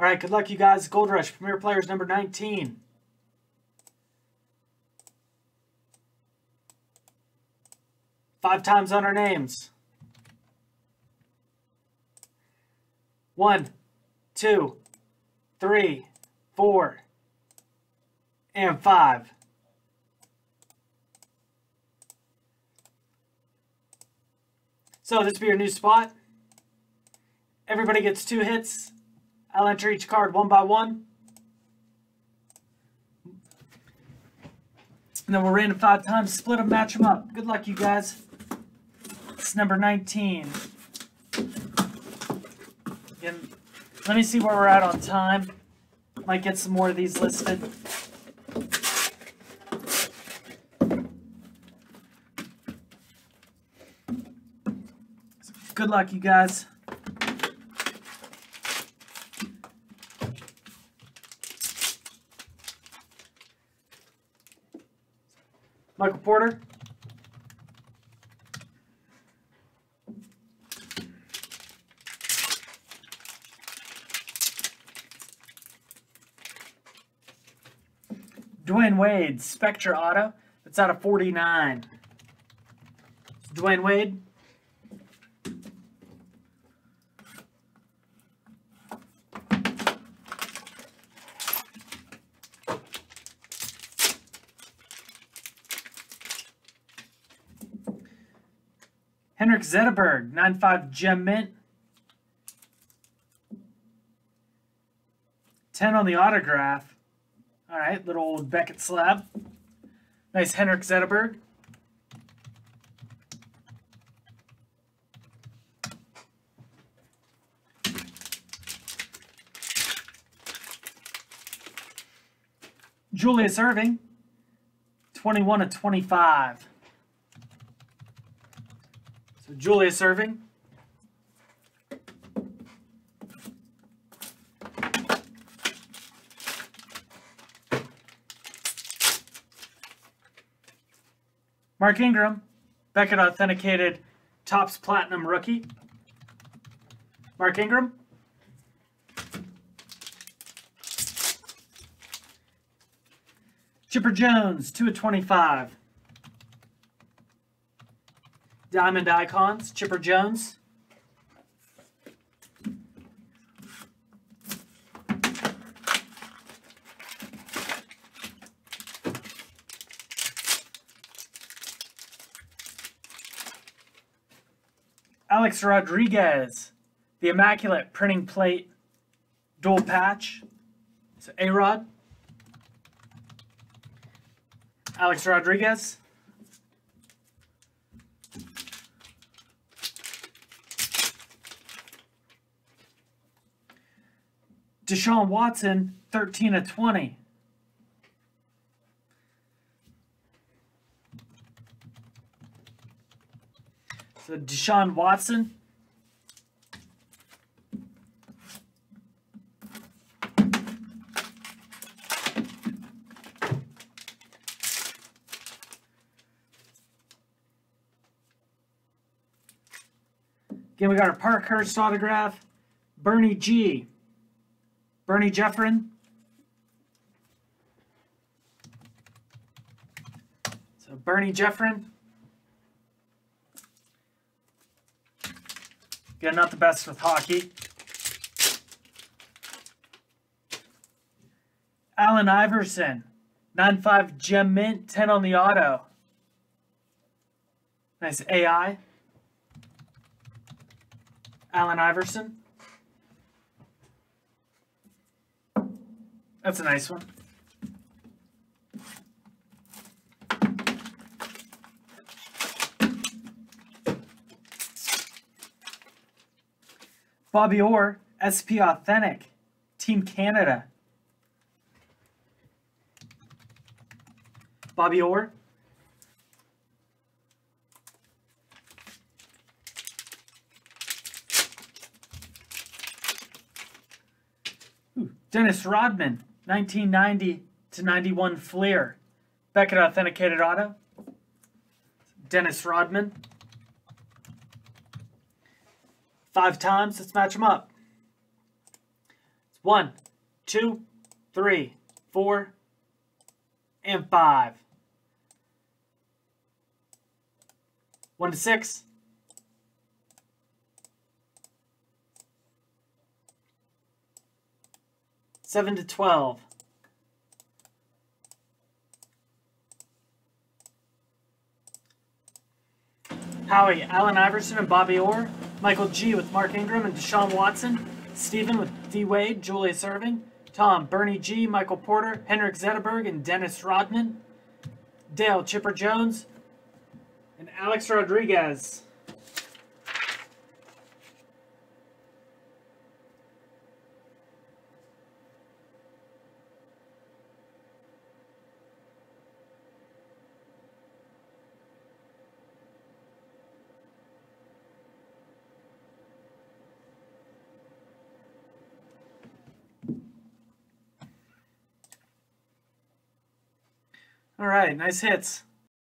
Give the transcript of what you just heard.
All right, good luck, you guys. Gold Rush, Premier Players number 19. Five times on our names. One, two, three, four, and five. So this will be your new spot. Everybody gets two hits. I'll enter each card one by one. And then we'll random five times, split them, match them up. Good luck, you guys. It's number 19. Again, let me see where we're at on time. Might get some more of these listed. Good luck, you guys. Michael Porter. Dwyane Wade, Spectra Auto. That's out of 49. Dwyane Wade. Henrik Zetterberg, 9.5 Gem Mint. 10 on the autograph. All right, little old Beckett slab. Nice Henrik Zetterberg. Julius Erving, 21 of 25. So Julius Erving. Mark Ingram, Beckett Authenticated Topps Platinum Rookie. Mark Ingram. Chipper Jones, 2 of 25. Diamond Icons, Chipper Jones. Alex Rodriguez, the Immaculate Printing Plate Dual Patch. So A-Rod. Alex Rodriguez. Deshaun Watson, 13 of 20. So Deshaun Watson. Again, we got our Parkhurst autograph. Bernie G. Bernie Geoffrion. So Bernie Geoffrion. Again, not the best with hockey. Allen Iverson. 9.5 gem mint, 10 on the auto. Nice AI. Allen Iverson. That's a nice one. Bobby Orr, SP Authentic, Team Canada. Bobby Orr. Ooh, Dennis Rodman, 1990 to 91 Fleer. Beckett Authenticated Auto. Dennis Rodman. Five times, let's match them up. It's one, two, three, four, and five. One to six. Seven to twelve. Howie, Allen Iverson and Bobby Orr. Michael G with Mark Ingram and Deshaun Watson. Stephen with D Wade, Julius Erving. Tom, Bernie G, Michael Porter, Henrik Zetterberg, and Dennis Rodman. Dale, Chipper Jones, and Alex Rodriguez. All right, nice hits.